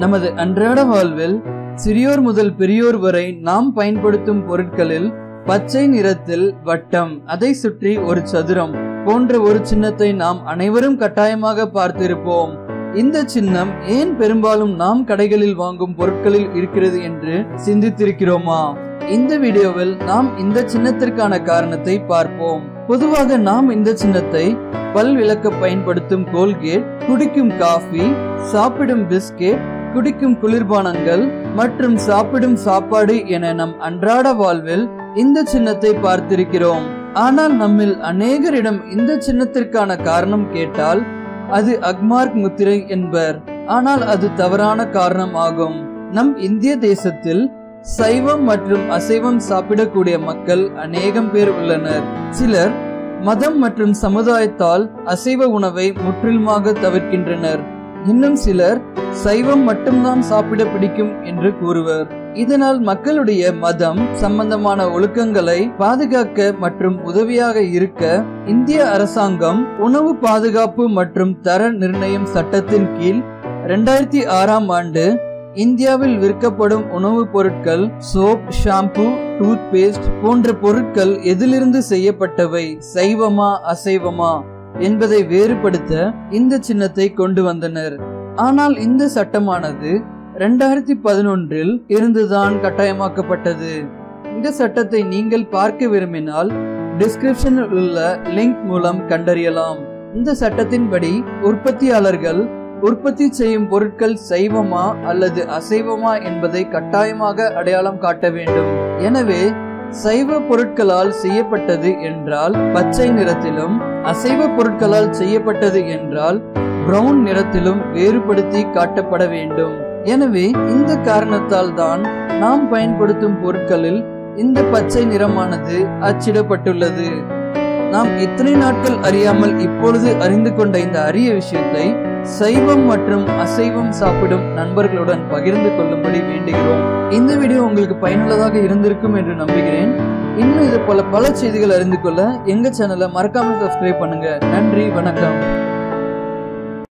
நமது அன்றாட வாழ்வில் சிறியோர் முதல் பெரியோர் வரை நாம் பயன்படுத்தும் பொருட்களில் பச்சை நிறத்தில் வட்டம் அதை சுற்றி ஒரு சதுரம் போன்ற ஒரு சின்னத்தை நாம் அனைவரும் கட்டாயமாக பார்த்திருப்போம். இந்த சின்னம் ஏன் பெரும்பாலும் நாம் கடைகளில் வாங்கும் பொருட்களில் இருக்கிறது என்று சிந்தித்திருக்கிறோமா? இந்த வீடியோவில் நாம் இந்த சின்னத்திற்கான காரணத்தை பார்ப்போம். பொதுவாக நாம் இந்த சின்னத்தை பல் விளக்க பயன்படுத்தும் கோல்கேட் குடிக்கும் காஃபி சாப்பிடும் பிஸ்கெட் குடிக்கும் குளிர்பானங்கள் மற்றும் சாப்பிடும் சாப்பாடு என நம் அன்றாட வாழ்வில் இந்த சின்னத்தை பார்த்திருக்கிறோம். ஆனால் நம்மில் அநேகரிடம் இந்த சின்னத்திற்கான காரணம் கேட்டால் அது அக்மார்க் முத்திரை என்பர். ஆனால் அது தவறான காரணம் ஆகும். நம் இந்திய தேசத்தில் சைவம் மற்றும் அசைவம் சாப்பிடக்கூடிய மக்கள் அநேகம் பேர் உள்ளனர். சிலர் மதம் மற்றும் சமுதாயத்தால் அசைவ உணவை முற்றிலுமாக தவிர்க்கின்றனர். இன்னும் சிலர் சைவம் மட்டும்தான் சாப்பிட பிடிக்கும் என்று கூறுவர். இதனால் மக்களுடைய மதம் சம்பந்தமான ஒழுக்கங்களை பாதுகாக்க மற்றும் உதவியாக இருக்க இந்திய அரசாங்கம் உணவு பாதுகாப்பு மற்றும் தர நிர்ணயம் சட்டத்தின் கீழ் இரண்டாயிரத்தி ஆறாம் ஆண்டு இந்தியாவில் விற்கப்படும் உணவுப் பொருட்கள் சோப் ஷாம்பு டூத் பேஸ்ட் போன்ற பொருட்கள் எதிலிருந்து செய்யப்பட்டவை? சைவமா அசைவமா? என்பதை வேறுபடுத்த இந்த சின்னத்தை கொண்டு வந்தனர். ஆனால் இந்த சட்டமானது இரண்டாயிரத்தி பதினொன்றில் இருந்துதான் கட்டாயமாக்கப்பட்டது. இந்த சட்டத்தை நீங்கள் பார்க்க விரும்பினால் டிஸ்கிரிப்ஷனில் உள்ள லிங்க் மூலம் கண்டறியலாம். இந்த சட்டத்தின்படி உற்பத்தியாளர்கள் உற்பத்தி செய்யும் பொருட்கள் சைவமா அல்லது அசைவமா என்பதை கட்டாயமாக அடையாளம் காட்ட வேண்டும். எனவே சைவ பொருட்களால் செய்யப்பட்டது என்றால் பச்சை நிறத்திலும் அசைவ பொருட்களால் செய்யப்பட்டது என்றால் பிரவுன் நிறத்திலும் வேறுபடுத்தி காட்டப்பட வேண்டும். எனவே இந்த காரணத்தால் தான் நாம் பயன்படுத்தும் பொருட்களில் இந்த பச்சை நிறமானது அச்சிடப்பட்டுள்ளது. நாம் இத்தனை நாட்கள் அறியாமல் இப்பொழுது அறிந்து கொண்ட இந்த அரிய விஷயத்தை சைவம் மற்றும் அசைவம் சாப்பிடும் நண்பர்களுடன் பகிர்ந்து கொள்ளும்படி வேண்டுகிறோம். இந்த வீடியோ உங்களுக்கு பயனுள்ளதாக இருந்திருக்கும் என்று நம்புகிறேன். இன்னும் இது போல பல செய்திகள் அறிந்து கொள்ள எங்க சேனலை மறக்காம சப்ஸ்கிரைப் பண்ணுங்க. நன்றி வணக்கம்.